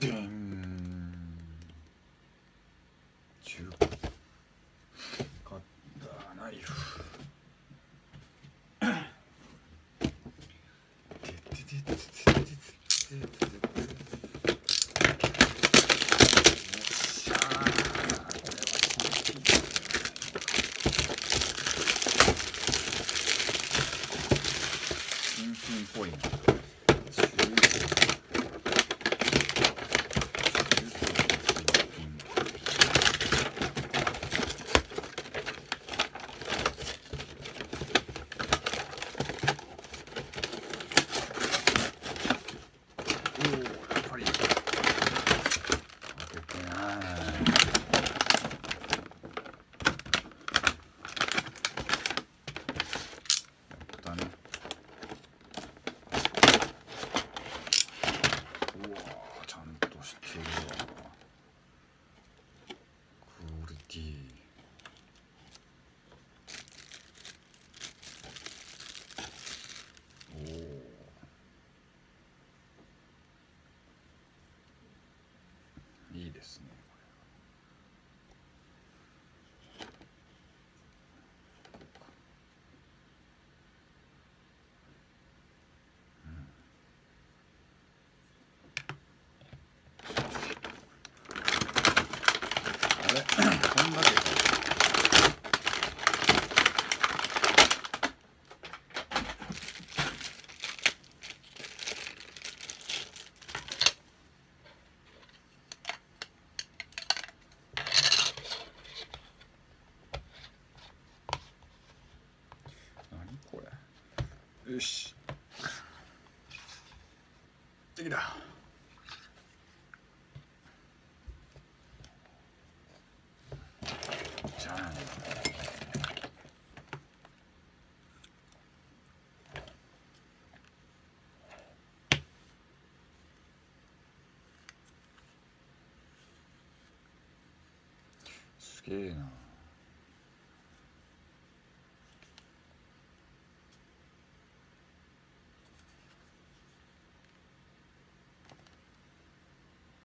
Ding. いいですね。あれ？こんだけよし。できた。じゃん。すげえな。